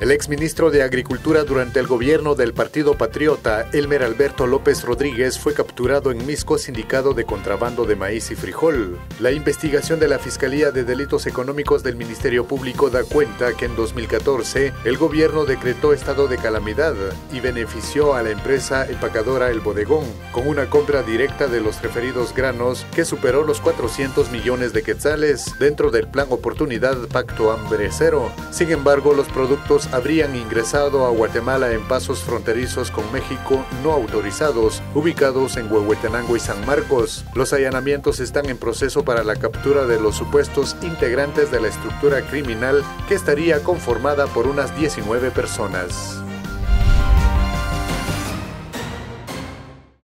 El exministro de Agricultura durante el gobierno del Partido Patriota, Elmer Alberto López Rodríguez, fue capturado en Misco sindicado de contrabando de maíz y frijol. La investigación de la Fiscalía de Delitos Económicos del Ministerio Público da cuenta que en 2014 el gobierno decretó estado de calamidad y benefició a la empresa empacadora El Bodegón con una compra directa de los referidos granos que superó los 400 millones de quetzales dentro del plan Oportunidad Pacto Hambre Cero. Sin embargo, los productos habrían ingresado a Guatemala en pasos fronterizos con México no autorizados, ubicados en Huehuetenango y San Marcos. Los allanamientos están en proceso para la captura de los supuestos integrantes de la estructura criminal que estaría conformada por unas 19 personas.